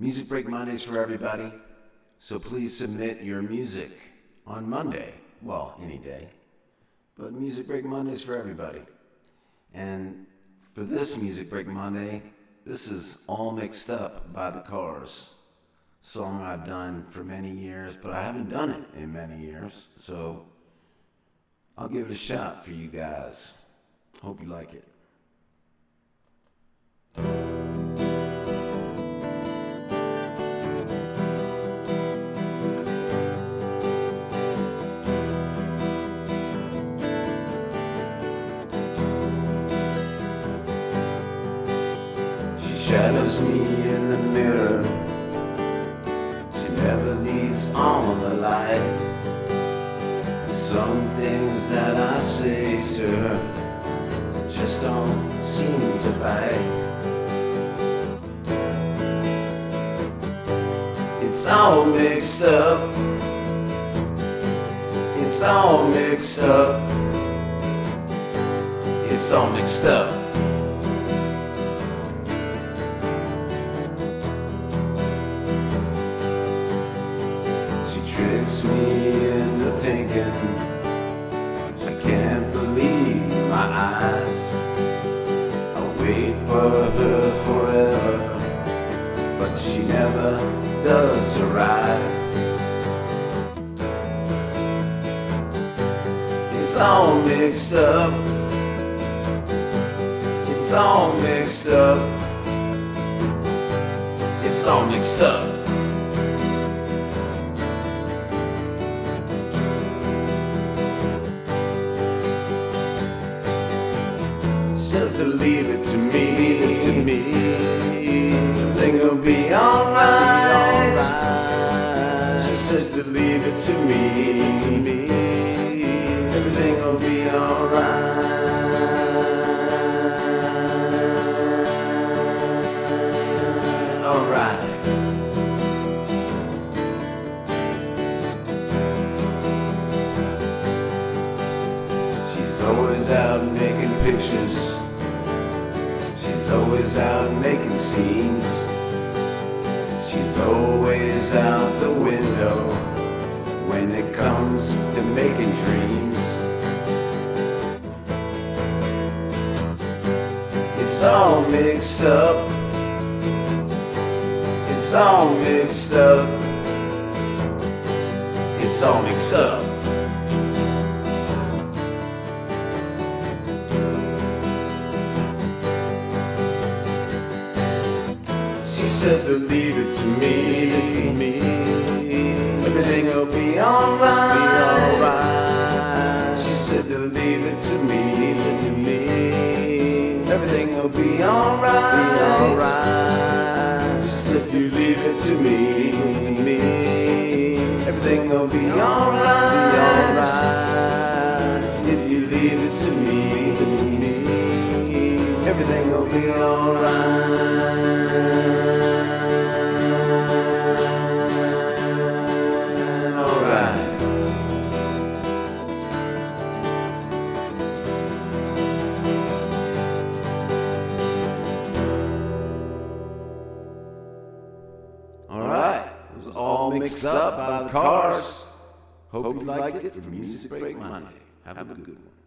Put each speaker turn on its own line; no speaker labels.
Music Break Mondays for everybody. So please submit your music on Monday. Well, any day. But Music Break Mondays for everybody. And for this Music Break Monday, this is All Mixed Up by the Cars. Song I've done for many years, but I haven't done it in many years. So I'll give it a shot for you guys. Hope you like it. Shadows me in the mirror. She never leaves on the light. Some things that I say to her just don't seem to bite. It's all mixed up. It's all mixed up. It's all mixed up. Tricks me into thinking I can't believe my eyes. I wait for her forever, but she never does arrive. It's all mixed up. It's all mixed up. It's all mixed up. To leave it to me, leave it to me. Everything will be alright. She says to leave it to me, to me. Everything will be alright. Always out making pictures. She's always out making scenes. She's always out the window when it comes to making dreams. It's all mixed up. It's all mixed up. It's all mixed up. She says to leave it to me. To me. Everything will be alright. She said to leave it to me. To me. Everything will be alright. She said if you leave it to me. To me. Everything will be alright. If you leave it to me. To me. Everything will be alright. Mixed up by the cars. Hope you liked it for Music Break Monday. Have a good one.